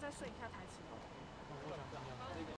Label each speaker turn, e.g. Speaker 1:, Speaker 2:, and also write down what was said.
Speaker 1: 再顺一下台词